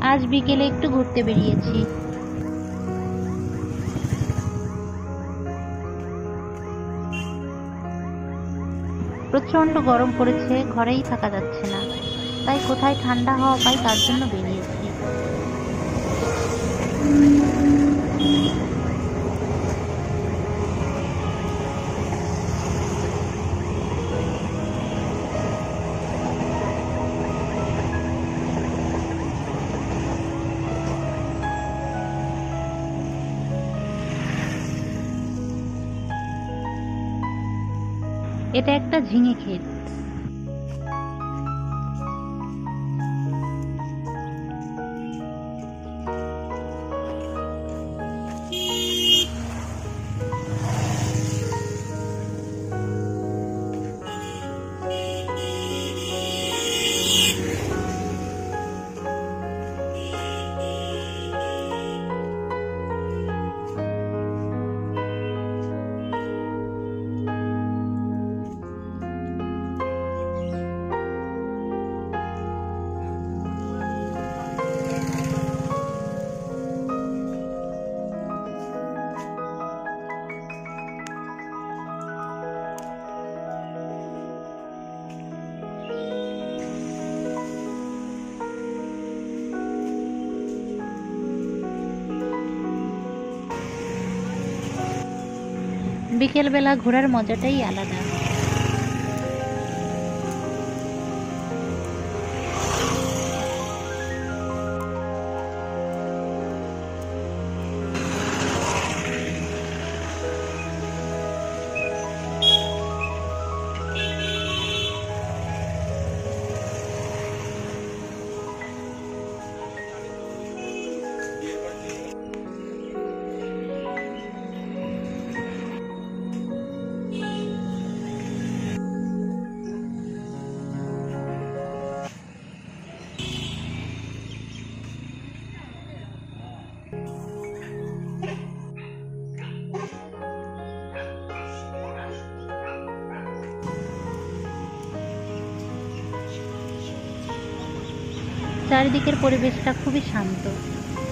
আজ বিকেলে একটু ঘুরতে বেরিয়েছি। প্রচণ্ড গরম পড়েছে, ঘরেই থাকা যাচ্ছে না। তাই কোথায় ঠান্ডা হওয়া পাই তার জন্য বেরিয়েছি। এটা একটা ঝিঙে ক্ষেত। বিকেলবেলা ঘোরার মজাটাই আলাদা। চারিদিকের পরিবেশটা খুবই শান্ত,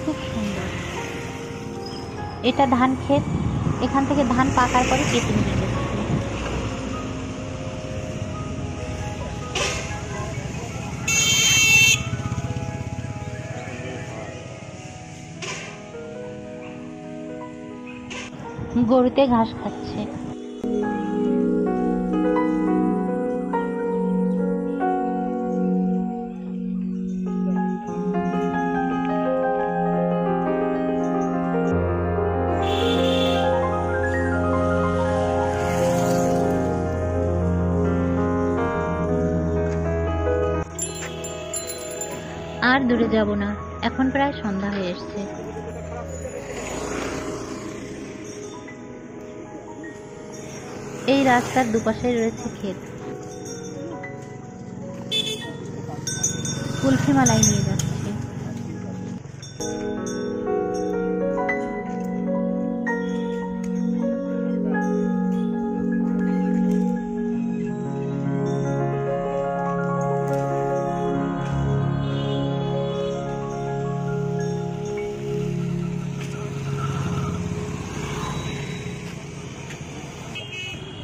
খুব সুন্দর। এটা ধান ক্ষেত, এখান থেকে ধান পাকার পরে কেটে নিয়ে গেছে। গরুতে ঘাস খাচ্ছে। আর দূরে যাব না। এখন প্রায় সন্ধ্যা হয়ে এসছে। এই রাস্তার দুপাশে রয়েছে ক্ষেত। কুলফি মালাই নিয়ে যাচ্ছে।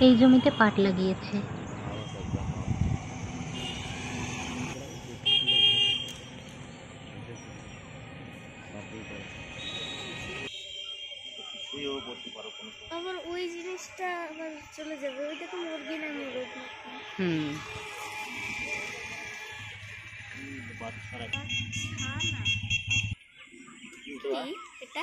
এই জমিতে পাট লাগিয়েছে। আবার ওই জিনিসটা আবার চলে যাবে। ওইটা তো মুরগি না। মুরগ হুম এটা?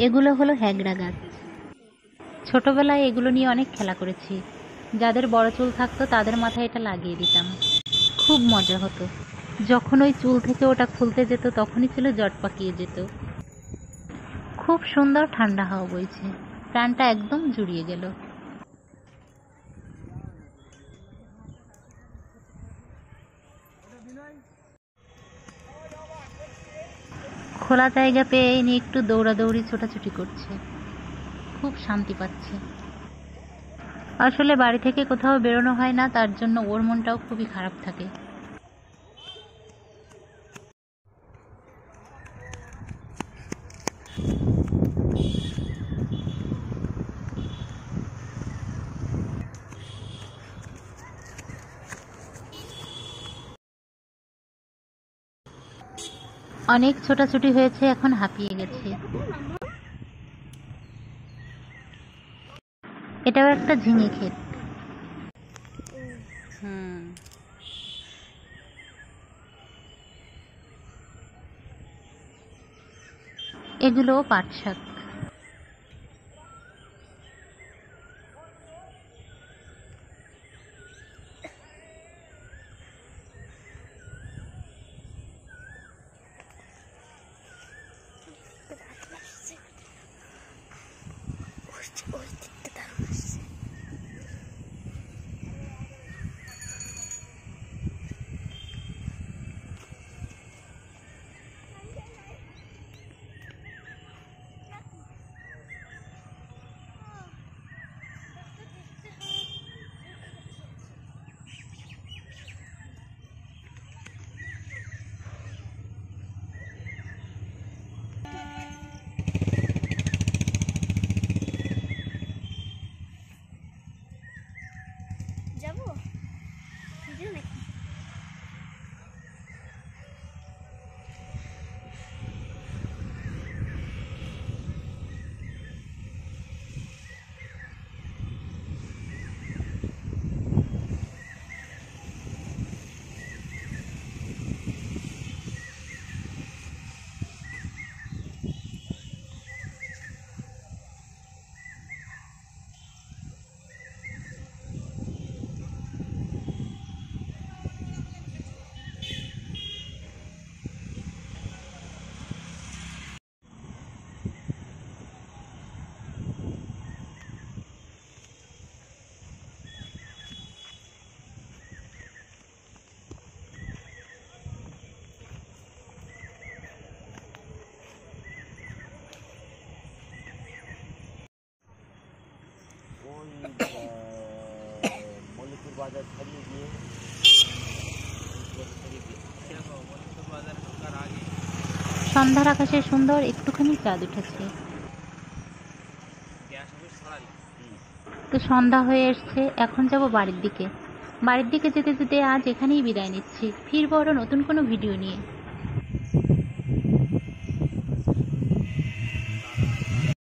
এগুলো হলো হ্যাগড়া গাছ। ছোটবেলায় এগুলো নিয়ে অনেক খেলা করেছি। যাদের বড় চুল থাকতো তাদের মাথায় এটা লাগিয়ে দিতাম। খুব মজা হতো। যখন ওই চুল থেকে ওটা খুলতে যেত তখনই ছিল জট পাকিয়ে যেত। খুব সুন্দর ঠান্ডা হাওয়া বইছে। প্রাণটা একদম জুড়িয়ে গেল। খোলা জায়গা পেয়ে এই নিয়ে একটু দৌড়াদৌড়ি, ছোটাছুটি করছে। খুব শান্তি পাচ্ছে। আসলে বাড়ি থেকে কোথাও বেরোনো হয় না, তার জন্য ওর মনটাও খুবই খারাপ থাকে। অনেক ছোটাছুটি হয়েছে এখন হাঁপিয়ে গেছে। এটাও একটা ঝিঙে ক্ষেত। হুম। এগুলোও পাট শাক ওই দিকটা দারুণ আসছে যাব ভিডিও নাকি ওই মল্লিকপুর বাজার ছাড়িয়ে আগে সন্ধ্যার আকাশে সুন্দর একটুখানি চাঁদ উঠেছে। তো সন্ধ্যা হয়ে এসছে, এখন যাব বাড়ির দিকে। বাড়ির দিকে যেতে যেতে আজ এখানেই বিদায় নিচ্ছি। ফিরবো আরও নতুন কোনো ভিডিও নিয়ে।